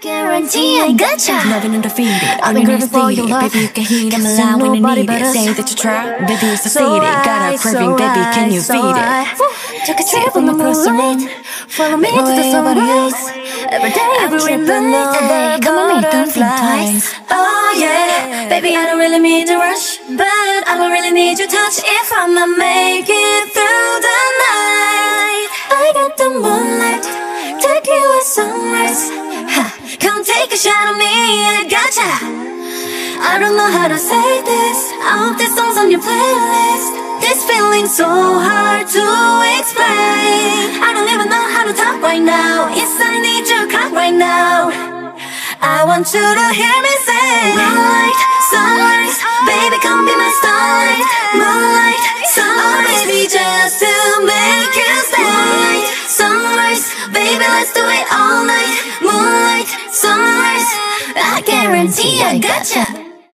Guarantee I gotcha. Loving undefeated, I've been craving for your love. Baby, you can heat Cause alive when you nobody need it. Say that you try, baby, you So succeeded. Got a craving, so baby, can you so feed it? Took a trip on the moonlight. Follow me to the sunrise. Every day, I'm every tripping night. over Hey, come on, me, don't think twice. Oh yeah, baby, I don't really mean to rush, but I don't really need your touch if I'ma make it through the night. I got the moonlight, sunrise. Ha, come a shot of me, I gotcha. I don't know how to say this. I hope this song's on your playlist. This feeling's so hard to explain. I don't even know how to talk right now. Yes, I need your cock right now. I want you to hear me say Moonlight, sunrise, baby come be my starlight Moonlight, sunrise, baby just to make you stay Moonlight, sunrise, baby let's do it all night Moonlight, guarantee I gotcha